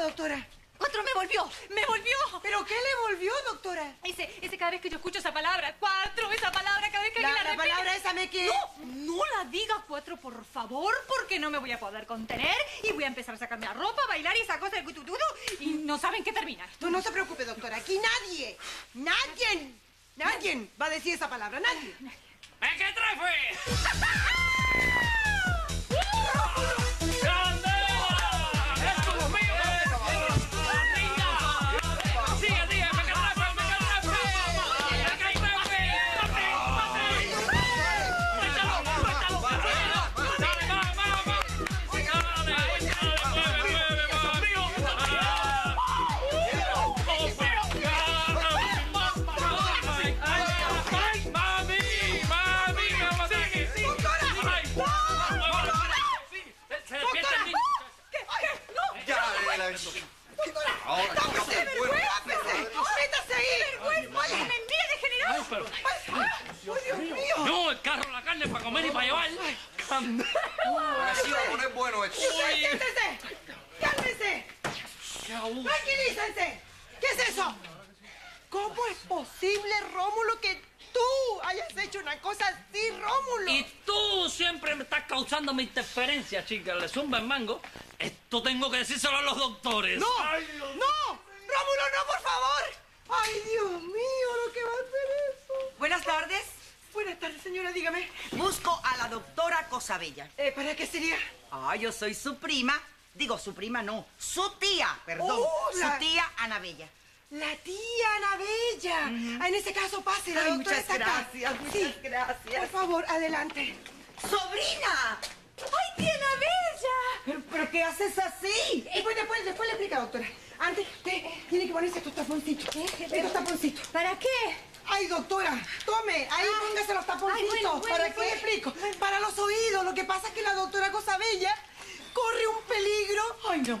doctora? Cuatro me volvió, me volvió. ¿Pero qué le volvió, doctora? Ese, ese cada vez que yo escucho esa palabra, cuatro, esa palabra cada vez que La, alguien la, la repite. palabra esa me que... No, no la diga cuatro, por favor, porque no me voy a poder contener y voy a empezar a sacarme la ropa, a bailar y esa cosa del cutututu y no saben qué termina. Tú no se preocupe, doctora. Aquí nadie, nadie, nadie va a decir esa palabra. Nadie. ¡Es que trefe! ¡Es Eh, la- Ahora. ¡Métase ahí! ¡Oye, me mira degenerado! Ay, pero... ¡Ay, Dios mío! No, el carro, la carne para comer y para llevar. Ahora sí va. ¡Cálmese! ¡Tranquilícense! ¿Qué es eso? ¿Cómo es posible, Rómulo, que hayas hecho una cosa así, Rómulo? Y tú siempre me estás causando mi interferencia, chica. Le zumba el mango. Esto tengo que decírselo a los doctores. ¡No! ¡No! ¡Rómulo, no, por favor! ¡Ay, Dios mío, lo que va a hacer eso! Buenas tardes. Buenas tardes, señora, dígame. Busco a la doctora Cosabella. Eh, ¿Para qué sería? Ah, yo soy su prima. Digo, su prima no. Su tía, perdón. Oh, la- Su tía Anabella. La tía Ana Bella. Ah, En ese caso, pase, la Ay, doctora muchas está acá. gracias, muchas Sí. gracias. Por favor, adelante. ¡Sobrina! ¡Ay, tía Anabella! ¿Pero, pero qué haces así? Después, después, después le explica, doctora. Antes, usted tiene que ponerse estos taponcitos. Estos taponcitos. ¿Para qué? Ay, doctora, tome, ahí póngase los taponcitos. Ay, bueno, bueno, ¿Para qué le explico? Para los oídos. Lo que pasa es que la doctora Cosabella corre un peligro Ay, no.